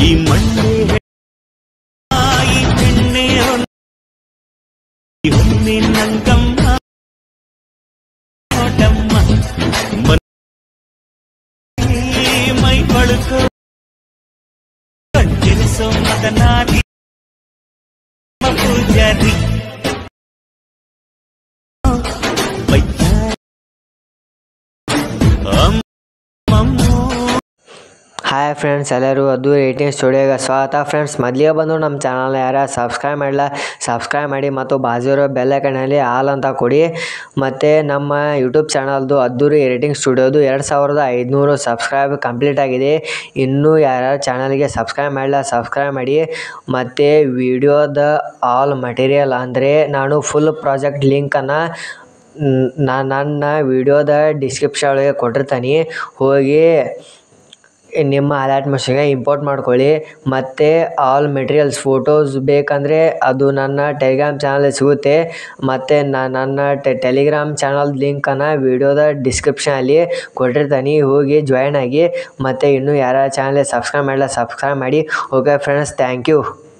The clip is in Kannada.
ಈ ಮಣ್ಣೆ ಈ ಹೆಣ್ಣೆ ಈ ಹೊನ್ನೆ ನಂಗಮ್ಮ ನೋಟಮ್ಮ ಮನ್- ಮೈ ಬಳುಕು ಕಂಚಿರಿಸೋ ಮಗನಾಗಿ ಪೂಜಾರಿ ಅಮ್ಮಮ್ಮೋ ಹಾಯ್ ಫ್ರೆಂಡ್ಸ್ ಎಲ್ಲರೂ ಅದು ಏಯ್ಟೀನ್ ಸ್ಟುಡಿಯೋಗೆ ಸ್ವಾಗತ. ಫ್ರೆಂಡ್ಸ್ ಮೊದಲಿಗೆ ಬಂದು ನಮ್ಮ ಚಾನಲ್ನ ಯಾರ ಸಬ್ಸ್ಕ್ರೈಬ್ ಮಾಡಲ್ಲ ಸಬ್ಸ್ಕ್ರೈಬ್ ಮಾಡಿ ಮತ್ತು ಬಾಜು ಇರೋ ಬೆಲ್ಲೈಕನಲ್ಲಿ ಆಲ್ ಅಂತ ಕೊಡಿ. ಮತ್ತು ನಮ್ಮ ಯೂಟ್ಯೂಬ್ ಚಾನಲ್ದು ಅದ್ದೂರಿ ಎಡಿಟಿಂಗ್ ಸ್ಟುಡಿಯೋದು ಎರಡು ಸಾವಿರದ ಐದುನೂರು ಸಬ್ಸ್ಕ್ರೈಬ್ ಕಂಪ್ಲೀಟ್ ಆಗಿದೆ. ಇನ್ನೂ ಯಾರ್ಯಾರು ಚಾನಲ್ಗೆ ಸಬ್ಸ್ಕ್ರೈಬ್ ಮಾಡಲ್ಲ ಸಬ್ಸ್ಕ್ರೈಬ್ ಮಾಡಿ. ಮತ್ತು ವಿಡಿಯೋದ ಆಲ್ ಮಟೀರಿಯಲ್ ಅಂದರೆ ನಾನು ಫುಲ್ ಪ್ರಾಜೆಕ್ಟ್ ಲಿಂಕನ್ನು ನಾನು ನನ್ನ ವಿಡಿಯೋದ ಡಿಸ್ಕ್ರಿಪ್ಷನ್ ಒಳಗೆ ಕೊಟ್ಟಿರ್ತೀನಿ. ಹೋಗಿ ನಿಮ್ಮ ಅಲರ್ಟ್ ಮಿಷನ್ಗೆ ಇಂಪೋರ್ಟ್ ಮಾಡ್ಕೊಳ್ಳಿ. ಮತ್ತು ಆಲ್ ಮೆಟೀರಿಯಲ್ಸ್ ಫೋಟೋಸ್ ಬೇಕಂದರೆ ಅದು ನನ್ನ ಟೆಲಿಗ್ರಾಮ್ ಚಾನಲ್ ಸಿಗುತ್ತೆ. ಮತ್ತು ನನ್ನ ಟೆಲಿಗ್ರಾಮ್ ಚಾನಲ್ ಲಿಂಕನ್ನು ವಿಡಿಯೋದ ಡಿಸ್ಕ್ರಿಪ್ಷನಲ್ಲಿ ಕೊಟ್ಟಿರ್ತೀನಿ. ಹೋಗಿ ಜಾಯ್ನ್ ಆಗಿ. ಮತ್ತು ಇನ್ನೂ ಯಾರ್ಯಾರ ಚಾನಲ್ ಸಬ್ಸ್ಕ್ರೈಬ್ ಮಾಡಿಲ್ಲ ಸಬ್ಸ್ಕ್ರೈಬ್ ಮಾಡಿ. Okay friends thank you